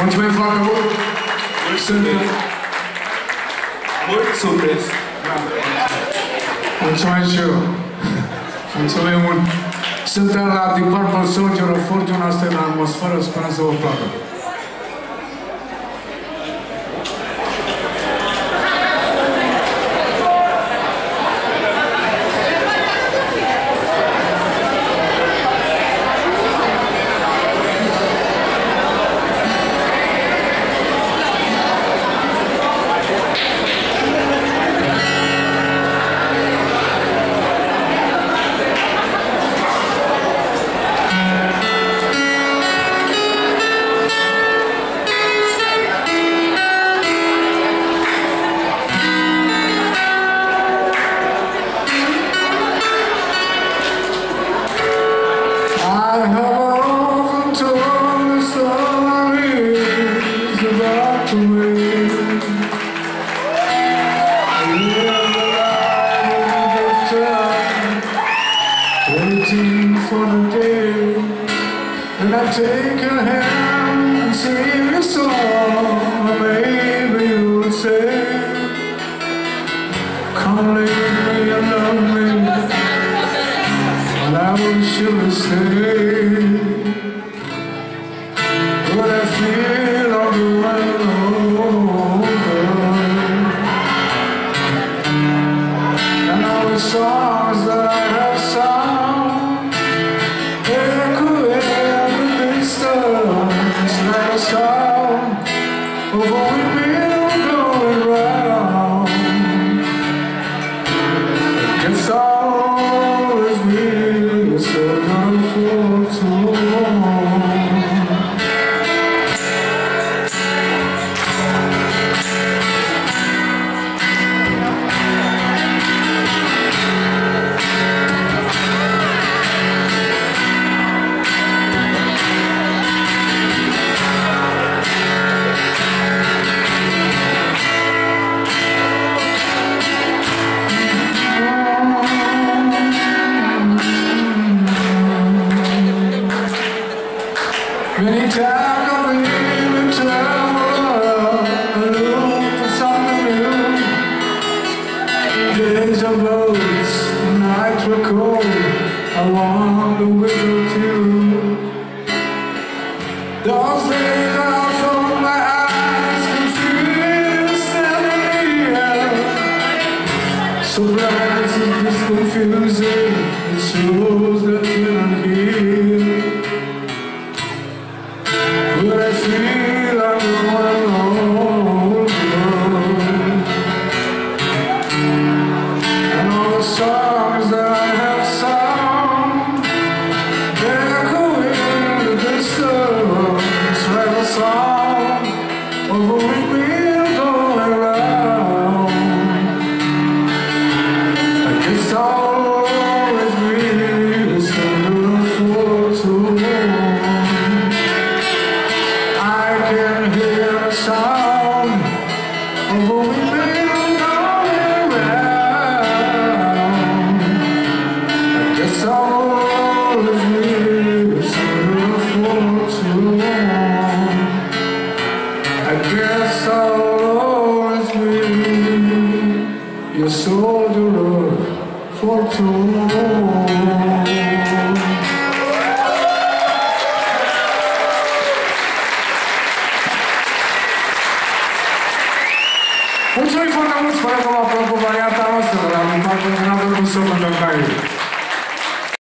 Mulțumim foarte mult! Sunt... Mult sunteți! Da. Mulțumesc și eu. Mulțumim mult! Suntem la Deep Purple Soldier of Fortune, asta e în atmosferă, sperăm să vă placă. Waiting for the day When I take your hand and sing a song Maybe you would say Come leave me and love and I will surely stay But I feel Many times I've been in trouble, looking for something new. Days of boats, nights cold. I want to wiggle too. Those days here. So bright it's just confusing. It shows that you're not here. But guess I'll o be your soldier for too long. Mulțumim foarte mult, sperăm că v-a plăcut varianta